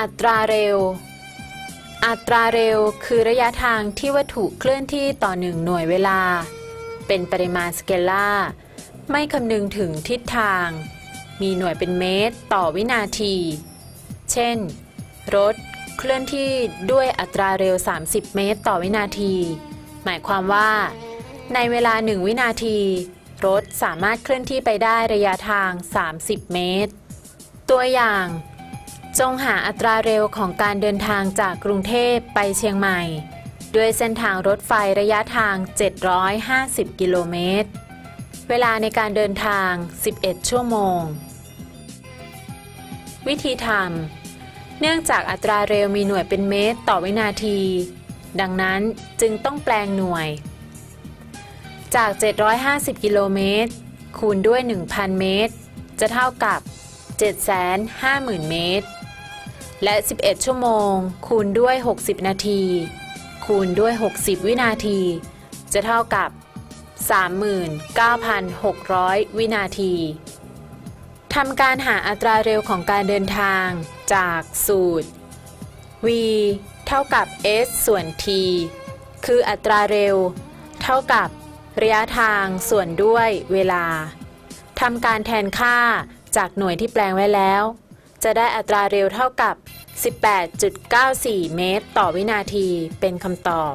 อัตราเร็ว อัตราเร็วคือระยะทางที่วัตถุเคลื่อนที่ต่อหนึ่งหน่วยเวลา เป็นปริมาณสเกลาร์ไม่คำนึงถึงทิศทาง มีหน่วยเป็นเมตรต่อวินาที เช่น รถเคลื่อนที่ด้วยอัตราเร็ว 30 เมตรต่อวินาที หมายความว่า ในเวลา 1 วินาที รถสามารถเคลื่อนที่ไปได้ระยะทาง 30 เมตร ตัวอย่าง จงหาอัตราเร็วของการเดินทางจากกรุงเทพไปเชียงใหม่ ด้วยเส้นทางรถไฟระยะทาง 750 กิโลเมตร เวลาในการเดินทาง 11 ชั่วโมง วิธีทำ เนื่องจากอัตราเร็วมีหน่วยเป็นเมตรต่อวินาที ดังนั้นจึงต้องแปลงหน่วย จาก 750 กิโลเมตร คูณด้วย 1,000 เมตร จะเท่ากับ 750,000 เมตร และ 11 ชั่วโมง คูณด้วย 60 นาที คูณด้วย 60 วินาที จะเท่ากับ 39,600 วินาทีทำการหาอัตราเร็วของการเดินทางจากสูตร v เท่ากับ s ส่วน t คืออัตราเร็ว เท่ากับระยะทางส่วนด้วยเวลาทำการแทนค่าจากหน่วยที่แปลงไว้แล้ว จะได้อัตราเร็วเท่ากับ 18.94 เมตร ต่อวินาที เป็นคำตอบ